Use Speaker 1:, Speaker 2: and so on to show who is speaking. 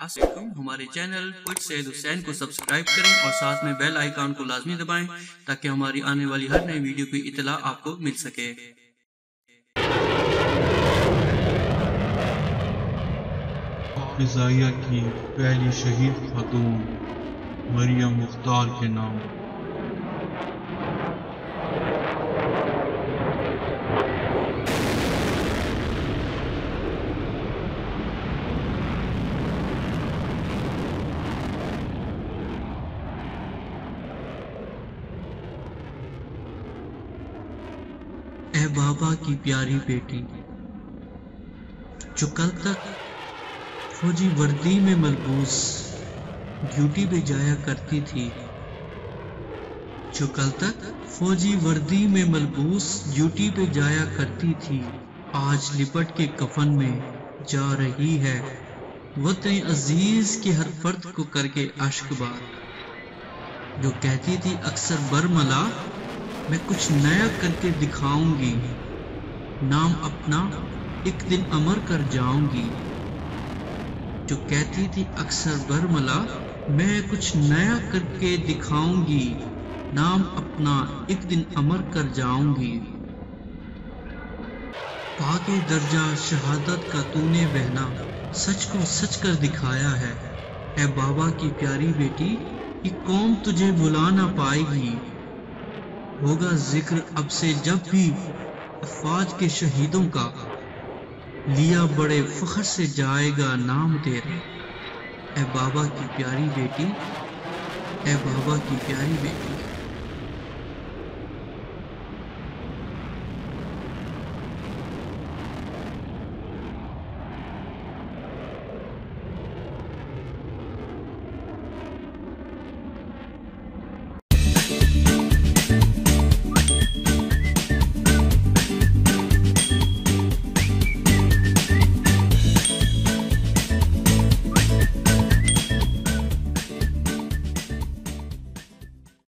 Speaker 1: علیکم۔ ہمارے چینل کچھ سید حسین کو سبسکرائب کریں اور ساتھ میں بیل آئیکن کو لازمی دبائیں تاکہ ہماری آنے والی ہر نئی ویڈیو کی اطلاع آپ کو مل سکے۔
Speaker 2: فضائیہ کی پہلی شہید خاتون مریم مختار کے نام۔
Speaker 1: اے بابا کی پیاری بیٹی، جو کل تک فوجی وردی میں ملبوس ڈیوٹی پہ جایا کرتی تھی، جو کل تک فوجی وردی میں ملبوس ڈیوٹی پہ جایا کرتی تھی، آج لپٹ کے کفن میں جا رہی ہے۔ وطن عزیز کے ہر فرد کو کر کے عشق بار جو کہتی تھی، اکثر برملا میں کچھ نیا کر کے دکھاؤں گی۔ نام اپنا ایک دن امر کر جاؤں گی۔ جو کہتی تھی اکثر برملا، میں کچھ نیا کر کے دکھاؤں گی۔ نام اپنا ایک دن امر کر جاؤں گی۔ پاک درجہ شہادت کا تو نے بہنا سچ کو سچ کر دکھایا ہے۔ اے بابا کی پیاری بیٹی، یہ قوم تجھے بلا نہ پائے گی۔ ہوگا ذکر اب سے جب بھی افواج کے شہیدوں کا۔ لیا بڑے فخر سے جائے گا نام تیرے اے بابا کی پیاری بیٹی، اے بابا کی پیاری بیٹی۔